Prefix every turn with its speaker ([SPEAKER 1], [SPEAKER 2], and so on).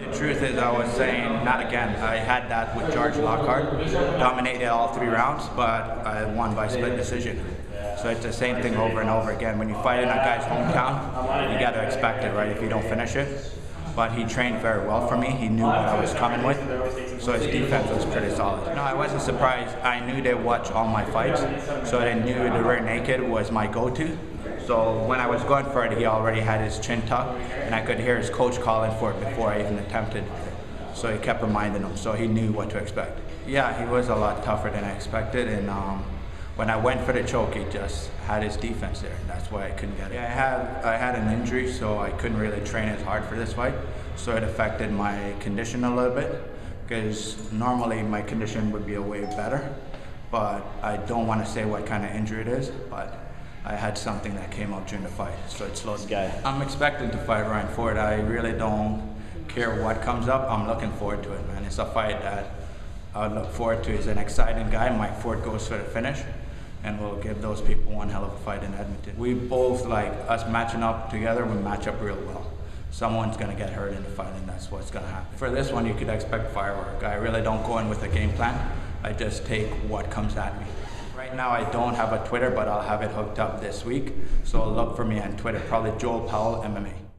[SPEAKER 1] The truth is, I was saying, not again. I had that with George Lockhart, dominated all three rounds, but I won by split decision. So it's the same thing over and over again. When you fight in a guy's hometown, you got to expect it, right? If you don't finish it. But he trained very well for me. He knew what I was coming with, so his defense was pretty solid. No, I wasn't surprised. I knew they watch all my fights, so they knew the rear naked was my go-to. So when I was going for it, he already had his chin tucked, and I could hear his coach calling for it before I even attempted. So he kept reminding him, so he knew what to expect. Yeah, he was a lot tougher than I expected, and um, when I went for the choke, he just had his defense there, and that's why I couldn't get it. Yeah, I had I had an injury, so I couldn't really train as hard for this fight, so it affected my condition a little bit. Because normally my condition would be a way better, but I don't want to say what kind of injury it is, but. I had something that came up during the fight, so it slowed me.
[SPEAKER 2] guy.
[SPEAKER 1] I'm expecting to fight Ryan Ford. I really don't care what comes up. I'm looking forward to it, man. It's a fight that I would look forward to. He's an exciting guy. Mike Ford goes for the finish, and we'll give those people one hell of a fight in Edmonton. We both like us matching up together. We match up real well. Someone's gonna get hurt in the fight, and that's what's gonna happen. For this one, you could expect firework. I really don't go in with a game plan. I just take what comes at me. Right now, I don't have a Twitter, but I'll have it hooked up this week. So look for me on Twitter, probably Joel Powell MMA.